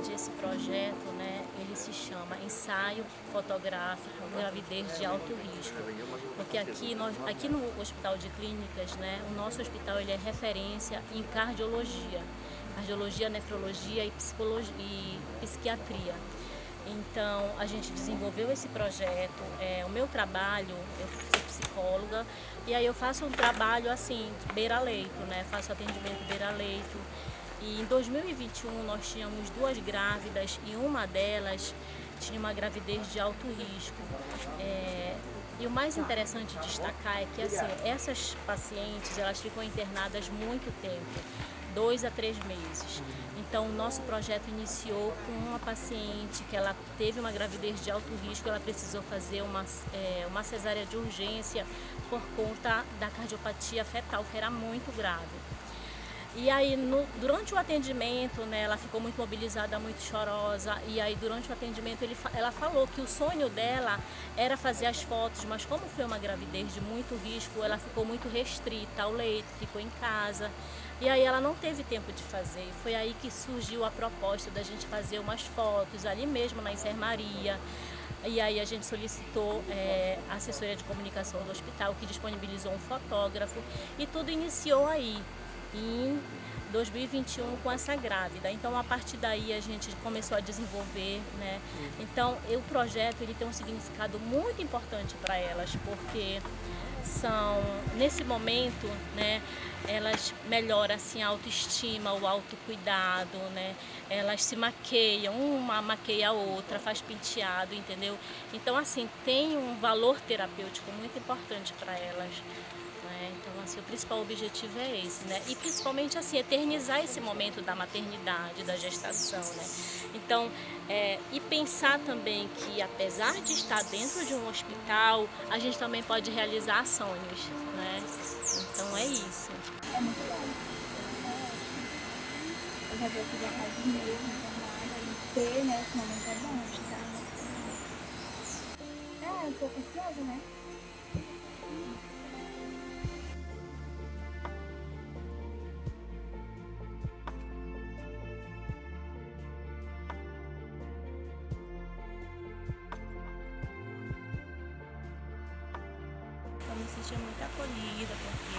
verdade, esse projeto, né, ele se chama Ensaio Fotográfico Gravidez de Alto Risco. Porque aqui, nós, aqui no Hospital de Clínicas, né, o nosso hospital ele é referência em cardiologia. Cardiologia, nefrologia e, psicologia, e psiquiatria. Então, a gente desenvolveu esse projeto. É, o meu trabalho, eu psicóloga, e aí eu faço um trabalho assim, beira-leito, né? Faço atendimento beira-leito. E em 2021 nós tínhamos duas grávidas e uma delas tinha uma gravidez de alto risco. É, e o mais interessante de destacar é que assim, essas pacientes elas ficam internadas muito tempo, dois a três meses. Então o nosso projeto iniciou com uma paciente que ela teve uma gravidez de alto risco, ela precisou fazer uma, é, uma cesárea de urgência por conta da cardiopatia fetal, que era muito grave. E aí, no, durante o atendimento, né, ela ficou muito mobilizada, muito chorosa. E aí, durante o atendimento, ele, ela falou que o sonho dela era fazer as fotos, mas como foi uma gravidez de muito risco, ela ficou muito restrita ao leito, ficou em casa. E aí, ela não teve tempo de fazer. E foi aí que surgiu a proposta da gente fazer umas fotos ali mesmo na enfermaria. E aí a gente solicitou é, a assessoria de comunicação do hospital, que disponibilizou um fotógrafo, e tudo iniciou aí em 2021 com essa grávida. Então a partir daí a gente começou a desenvolver, né? Então o projeto ele tem um significado muito importante para elas, porque são nesse momento, né, elas melhoram assim a autoestima, o autocuidado, né? Elas se maqueiam, uma maqueia a outra, faz penteado, entendeu? Então assim, tem um valor terapêutico muito importante para elas. Né? Então, assim, o principal objetivo é esse, né? E principalmente, assim, eternizar esse momento da maternidade, da gestação, né? Então, é, e pensar também que, apesar de estar dentro de um hospital, a gente também pode realizar sonhos, né? Então, é isso. É muito bom. Eu já vou e ter, esse momento é bom, É, ansiosa, né? Me senti muito acolhida, porque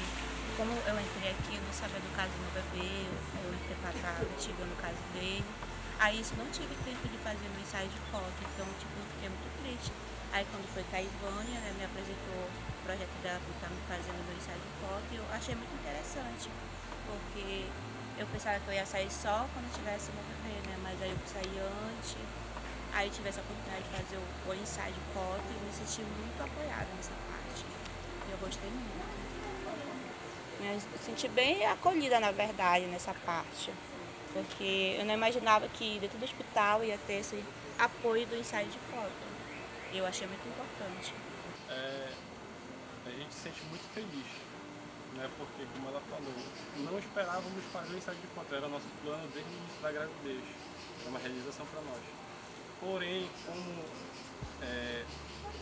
como eu entrei aqui, eu não sabia do caso do meu bebê, eu entrei pra cá, investigando o caso dele. Aí isso não tive tempo de fazer meu ensaio de foto, então tipo, eu fiquei muito triste. Aí quando foi com a Ivânia, né, me apresentou o projeto dela para estar me fazendo meu ensaio de foto e eu achei muito interessante, porque eu pensava que eu ia sair só quando tivesse meu bebê, né? Mas aí eu saí antes, aí eu tive essa oportunidade de fazer o, o ensaio de foto e me senti muito apoiada nessa parte. Eu gostei muito. Me senti bem acolhida, na verdade, nessa parte. Porque eu não imaginava que dentro do hospital ia ter esse apoio do ensaio de foto. Eu achei muito importante. É, a gente se sente muito feliz, né? Porque, como ela falou, não esperávamos fazer o ensaio de foto, era nosso plano desde o início da gravidez. Era uma realização para nós. Porém, como é,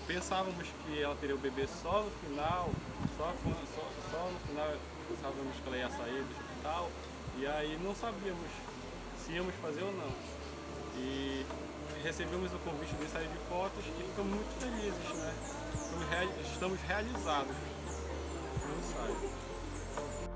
pensávamos que ela teria o bebê só no final, só, só, só no final pensávamos que ela ia sair do hospital, e aí não sabíamos se íamos fazer ou não. E recebemos o convite do ensaio de fotos e ficamos muito felizes, né? Estamos realizados no ensaio.